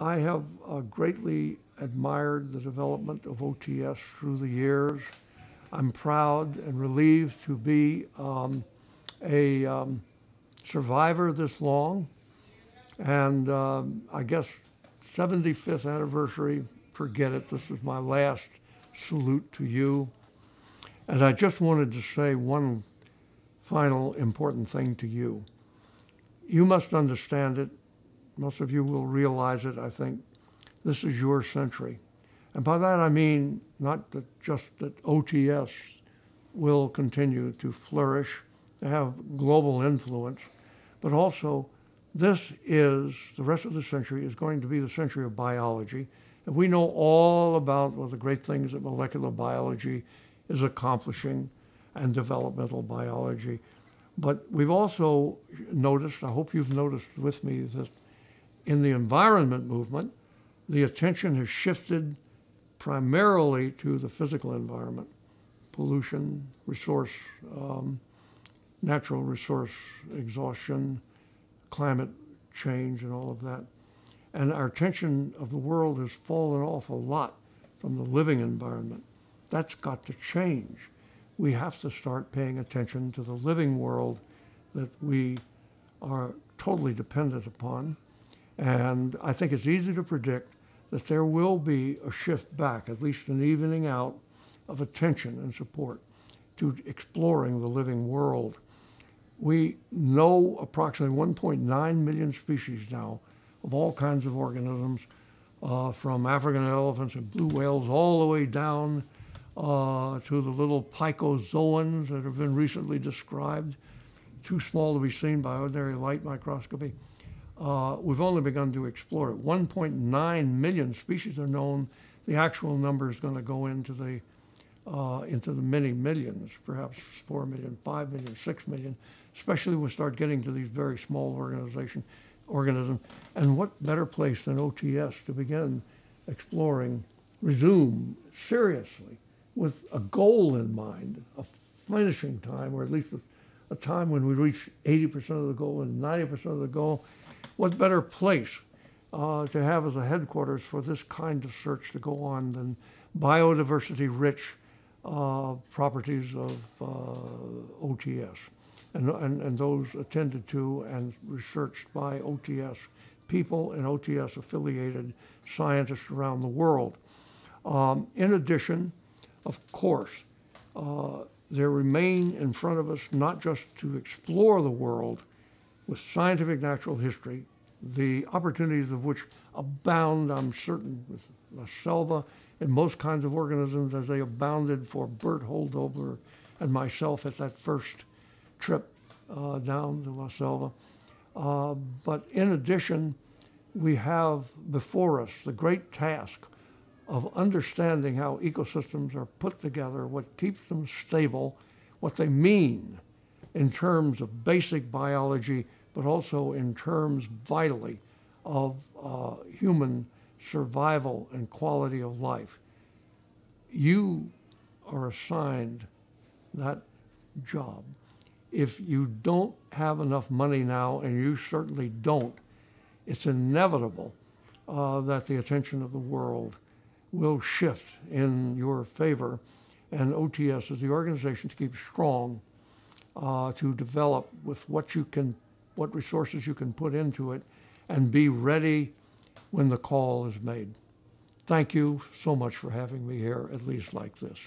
I have uh, greatly admired the development of OTS through the years. I'm proud and relieved to be um, a um, survivor this long. And um, I guess 75th anniversary, forget it. This is my last salute to you. And I just wanted to say one final important thing to you. You must understand it. Most of you will realize it, I think. This is your century. And by that I mean not that just that OTS will continue to flourish, to have global influence, but also this is, the rest of the century is going to be the century of biology. And we know all about well, the great things that molecular biology is accomplishing and developmental biology. But we've also noticed, I hope you've noticed with me, that in the environment movement, the attention has shifted primarily to the physical environment, pollution, resource, um, natural resource exhaustion, climate change, and all of that. And our attention of the world has fallen off a lot from the living environment. That's got to change. We have to start paying attention to the living world that we are totally dependent upon. And I think it's easy to predict that there will be a shift back, at least an evening out of attention and support to exploring the living world. We know approximately 1.9 million species now of all kinds of organisms, uh, from African elephants and blue whales all the way down uh, to the little picozoans that have been recently described, too small to be seen by ordinary light microscopy. Uh, we've only begun to explore it. 1.9 million species are known. The actual number is going to go into the uh, into the many millions, perhaps 4 million, 5 million, 6 million, especially when we start getting to these very small organization, organisms. And what better place than OTS to begin exploring, resume seriously with a goal in mind, a finishing time, or at least a, a time when we reach 80% of the goal and 90% of the goal, what better place uh, to have as a headquarters for this kind of search to go on than biodiversity rich uh, properties of uh, OTS and, and, and those attended to and researched by OTS people and OTS affiliated scientists around the world. Um, in addition, of course, uh, there remain in front of us not just to explore the world, with scientific natural history, the opportunities of which abound, I'm certain, with La Selva and most kinds of organisms as they abounded for Bert Hölldobler and myself at that first trip uh, down to La Selva. Uh, but in addition, we have before us the great task of understanding how ecosystems are put together, what keeps them stable, what they mean in terms of basic biology but also in terms vitally of uh, human survival and quality of life. You are assigned that job. If you don't have enough money now, and you certainly don't, it's inevitable uh, that the attention of the world will shift in your favor. And OTS is the organization to keep strong, uh, to develop with what you can what resources you can put into it, and be ready when the call is made. Thank you so much for having me here, at least like this.